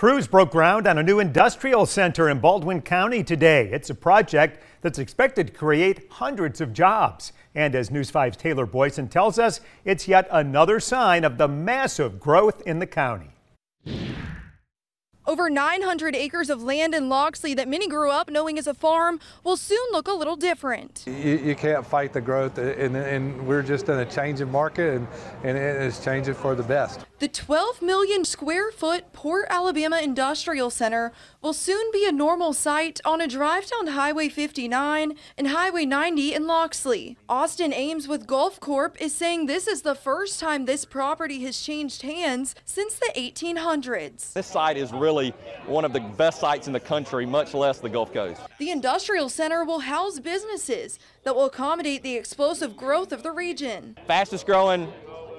Crews broke ground on a new industrial center in Baldwin County today. It's a project that's expected to create hundreds of jobs. And as News 5's Taylor Boyson tells us, it's yet another sign of the massive growth in the county. Over 900 acres of land in Loxley that many grew up knowing as a farm will soon look a little different. You, you can't fight the growth, uh, and, and, we're just in a changing market, and, and it is changing for the best. The 12 million square foot Port Alabama Industrial Center will soon be a normal sight on a drive down Highway 59 and Highway 90 in Loxley. Austin Ames with Gulf Corp is saying this is the first time this property has changed hands since the 1800s. This site is really one of the best sites in the country, much less the Gulf Coast. The Industrial Center will house businesses that will accommodate the explosive growth of the region. Fastest growing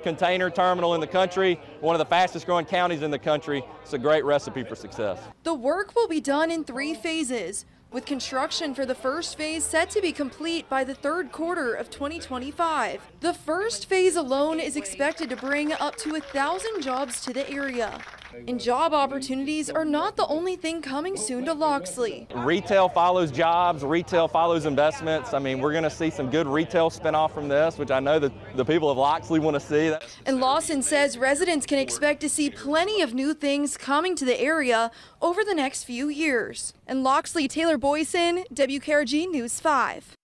container terminal in the country, one of the fastest growing counties in the country. It's a great recipe for success. The work will be done in three phases with construction for the first phase set to be complete by the third quarter of 2025. The first phase alone is expected to bring up to a thousand jobs to the area. And job opportunities are not the only thing coming soon to Loxley. Retail follows jobs, retail follows investments. I mean, we're going to see some good retail spinoff from this, which I know that the people of Loxley want to see. And Lawson says residents can expect to see plenty of new things coming to the area over the next few years. And Loxley Taylor Boyson, WKRG News 5.